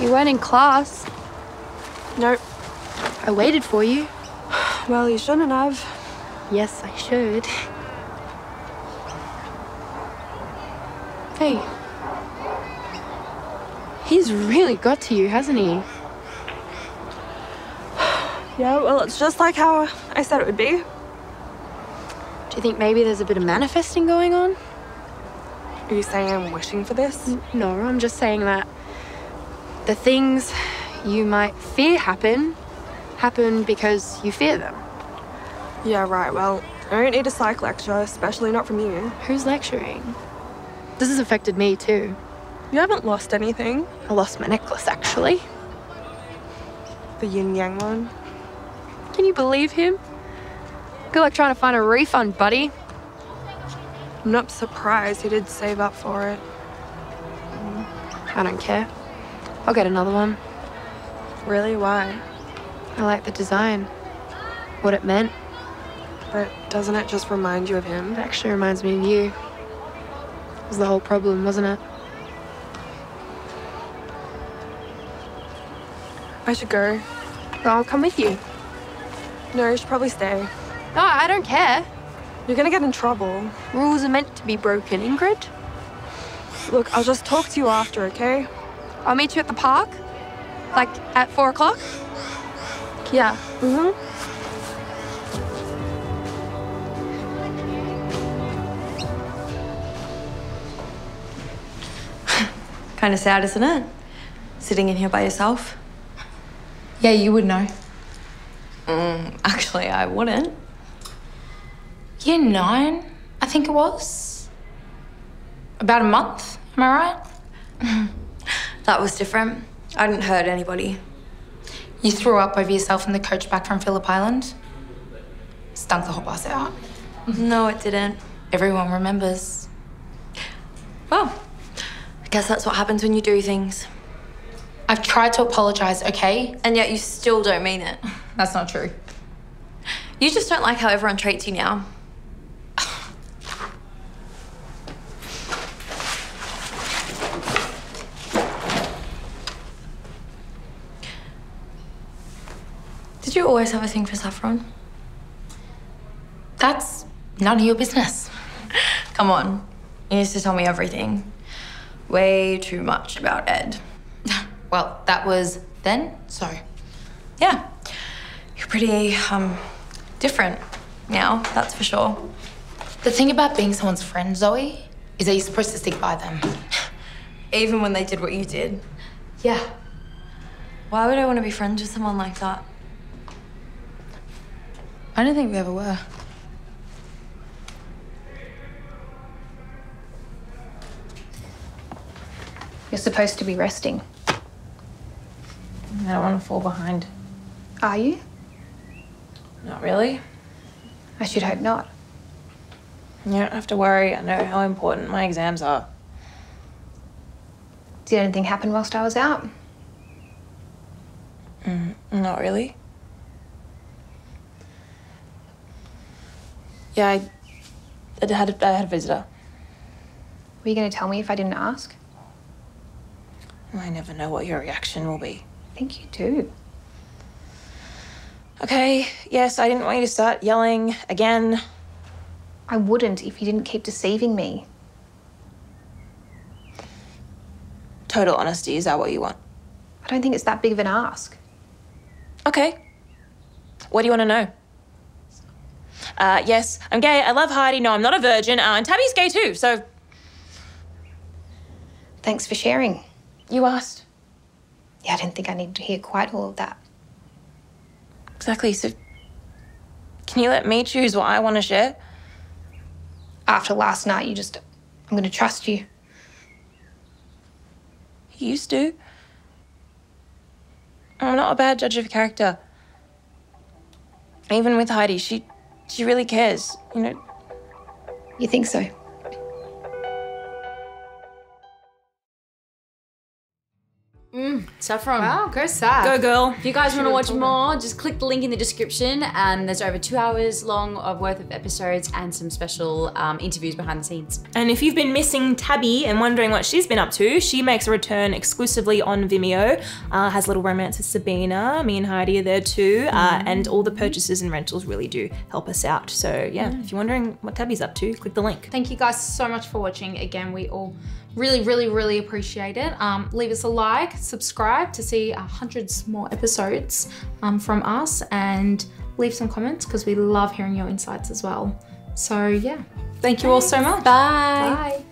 You weren't in class. Nope. I waited for you. Well, you shouldn't have. Yes, I should. Hey. He's really got to you, hasn't he? Yeah, well, it's just like how I said it would be. Do you think maybe there's a bit of manifesting going on? Are you saying I'm wishing for this? No, I'm just saying that the things you might fear happen, happen because you fear them. Yeah, right. Well, I don't need a psych lecture, especially not from you. Who's lecturing? This has affected me too. You haven't lost anything. I lost my necklace, actually. The yin yang one. Can you believe him? Good luck trying to find a refund, buddy. I'm not surprised he did save up for it. I don't care. I'll get another one. Really? Why? I like the design. What it meant. But doesn't it just remind you of him? It actually reminds me of you. It Was the whole problem, wasn't it? I should go. I'll come with you. No, you should probably stay. No, I don't care. You're gonna get in trouble. Rules are meant to be broken, Ingrid. Look, I'll just talk to you after, okay? I'll meet you at the park. Like at four o'clock? Yeah. Mm-hmm. Kind of sad, isn't it? Sitting in here by yourself. Yeah, you would know. Mm, actually, I wouldn't. Year nine, I think it was. About a month, am I right? That was different. I didn't hurt anybody. You threw up over yourself in the coach back from Phillip Island. Stunk the whole bus out. No, it didn't. Everyone remembers. Well, I guess that's what happens when you do things. I've tried to apologize, okay? And yet you still don't mean it. That's not true. You just don't like how everyone treats you now. Did you always have a thing for saffron? That's none of your business. Come on. You used to tell me everything. Way too much about Ed. Well, that was then, so. Yeah. You're pretty, um, different now, that's for sure. The thing about being someone's friend, Zoe, is that you're supposed to stick by them. Even when they did what you did. Yeah. Why would I want to be friends with someone like that? I don't think we ever were. You're supposed to be resting. I don't want to fall behind. Are you? Not really. I should hope not. You don't have to worry. I know how important my exams are. Did anything happen whilst I was out? Mm, not really. Yeah, I, I had a, I had a visitor. Were you going to tell me if I didn't ask? I never know what your reaction will be. I think you do. Okay, yes, I didn't want you to start yelling again. I wouldn't if you didn't keep deceiving me. Total honesty, is that what you want? I don't think it's that big of an ask. Okay. What do you want to know? Uh, yes, I'm gay. I love Heidi. No, I'm not a virgin. Uh, and Tabby's gay too, so Thanks for sharing. you asked. Yeah, I didn't think I needed to hear quite all of that. Exactly, so can you let me choose what I want to share? After last night, you just. I'm going to trust you. You used to. I'm not a bad judge of character. Even with Heidi, she she really cares. You know, You think so? Saffron. Wow, go sad. Go girl. If you guys want to watch more, just click the link in the description. And there's over two hours long of worth of episodes and some special um, interviews behind the scenes. And if you've been missing Tabby and wondering what she's been up to, she makes a return exclusively on Vimeo. Uh, has Little Romance with Sabina. Me and Heidi are there too. Uh, and all the purchases and rentals really do help us out. So yeah, if you're wondering what Tabby's up to, click the link. Thank you guys so much for watching. Again, we all really, really, really appreciate it. Um, leave us a like, subscribe to see uh, hundreds more episodes um, from us, and leave some comments because we love hearing your insights as well. So yeah, thank you all so much. Bye. Bye.